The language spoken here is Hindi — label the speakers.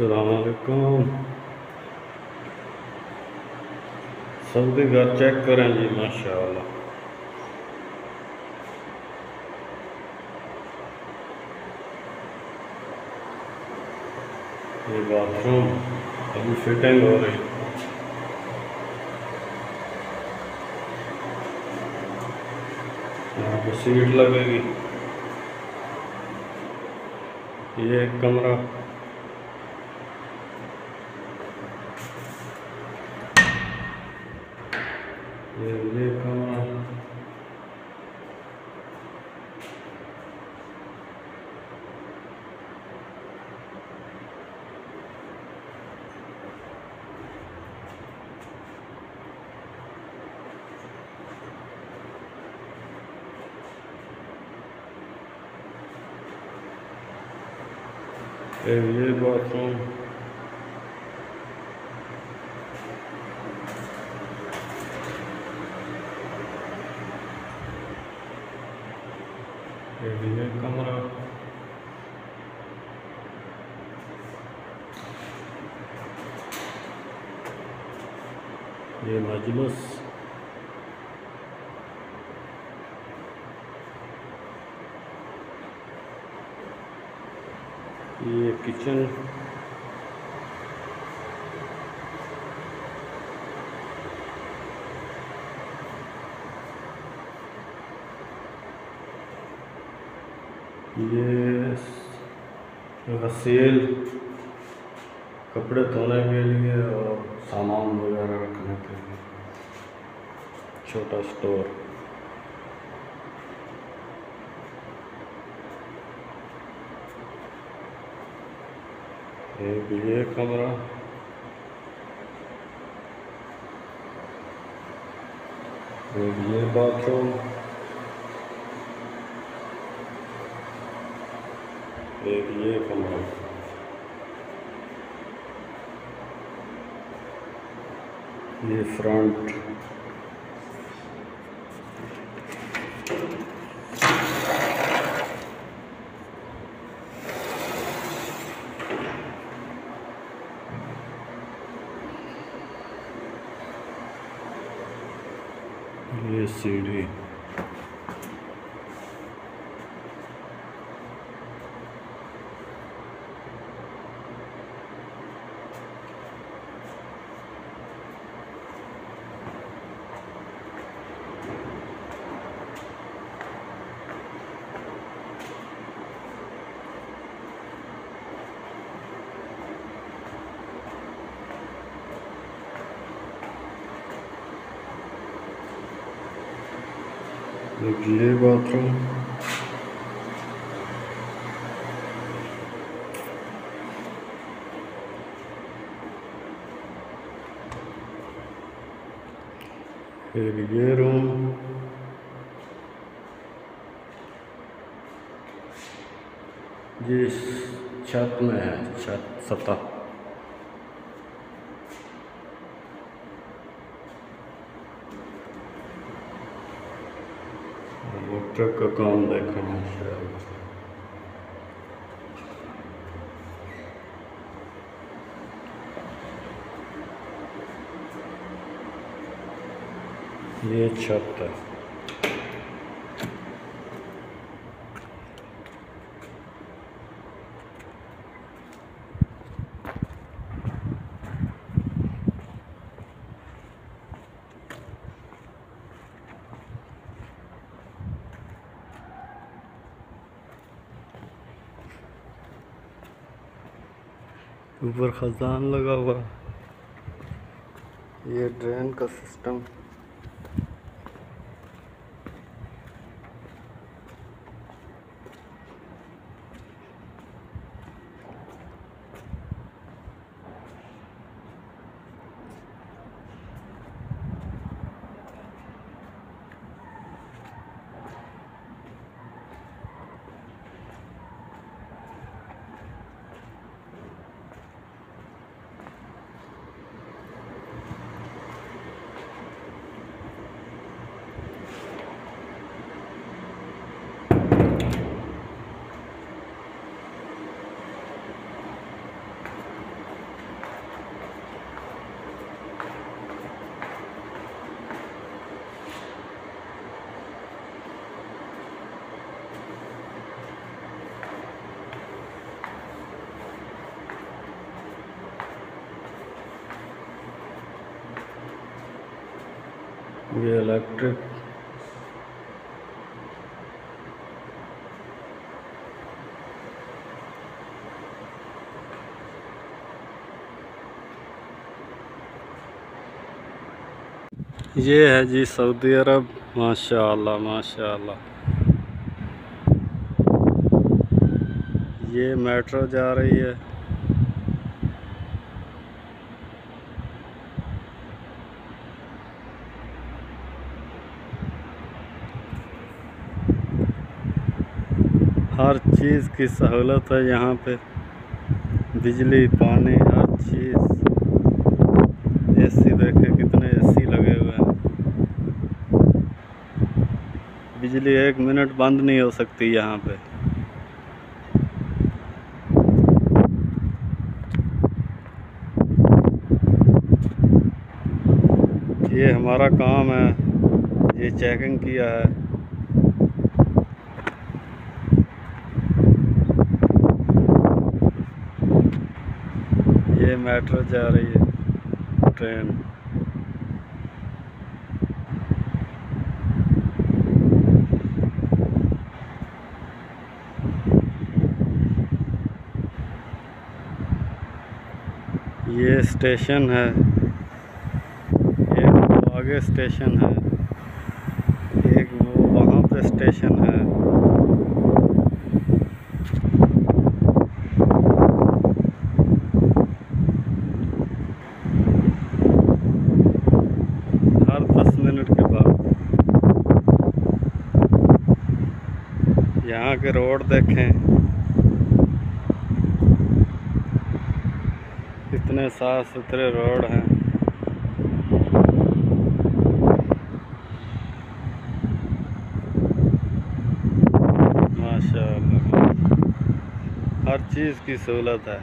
Speaker 1: अलकुम सऊदी घर चेक करें जी, माशाल्लाह। ये बाथरूम अभी फिटिंग हो रही। यहाँ पे सीट लगेगी। ये एक कमरा। ये ये कमरा ये ये बाथरूम ये भी है कमरा ये मजलिस ये किचन। ये गसील कपड़े धोने के लिए और सामान वगैरह रखने के लिए। छोटा स्टोर। एक ये कमरा। भी ये बाथरूम। भी ये कमरा। ये फ्रंट ये सीढ़ी. ये बाथरूम फिर ये रूम। जिस छत में है छत सतह। मोटर का काम देखना ये छत है। ऊपर खजान लगा हुआ। ये ड्रेन का सिस्टम। ये इलेक्ट्रिक ये है जी सऊदी अरब। माशाल्लाह माशाल्लाह। ये मेट्रो जा रही है। हर चीज़ की सहूलत है यहाँ पे। बिजली, पानी, हर चीज़। एसी देखे कितने एसी लगे हुए हैं। बिजली एक मिनट बंद नहीं हो सकती यहाँ पे। ये हमारा काम है, ये चेकिंग किया है। ये मेट्रो जा रही है, ट्रेन। ये स्टेशन है, एक आगे स्टेशन है, एक वो वहाँ पे स्टेशन है हर दस मिनट के बाद यहाँ के रोड देखें। कितने साफ़ सुथरे रोड हैं। माशा हर चीज़ की सहूलत है।